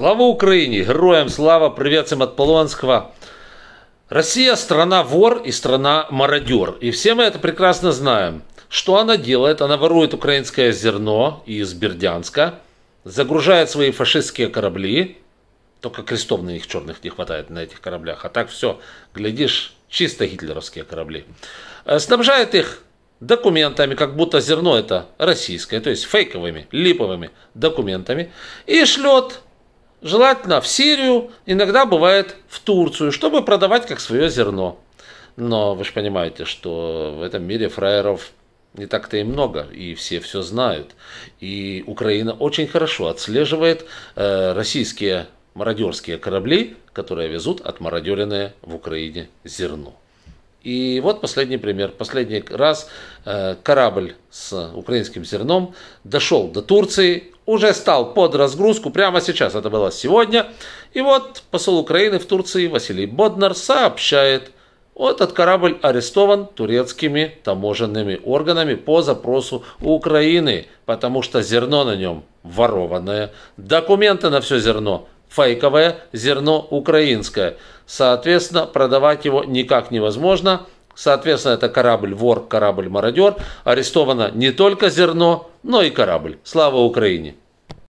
Слава Украине! Героям слава! Привет всем от Полонского! Россия – страна вор и страна мародер. И все мы это прекрасно знаем. Что она делает? Она ворует украинское зерно из Бердянска, загружает свои фашистские корабли, только крестов на них черных не хватает на этих кораблях, а так все, глядишь, чисто гитлеровские корабли. Э, снабжает их документами, как будто зерно это российское, то есть фейковыми, липовыми документами, и шлет желательно в Сирию, иногда бывает в Турцию, чтобы продавать как свое зерно. Но вы же понимаете, что в этом мире фраеров не так-то и много, и все все знают. И Украина очень хорошо отслеживает э, российские мародерские корабли, которые везут отмародеренное в Украине зерно. И вот последний пример. Последний раз э, корабль с украинским зерном дошел до Турции, уже стал под разгрузку прямо сейчас, это было сегодня. И вот посол Украины в Турции Василий Боднар сообщает, этот корабль арестован турецкими таможенными органами по запросу Украины, потому что зерно на нем ворованное, документы на все зерно фейковое, зерно украинское. Соответственно, продавать его никак невозможно. Соответственно, это корабль вор, корабль мародер. Арестовано не только зерно, но и корабль. Слава Украине!